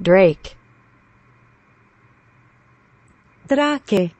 Drake. Drake.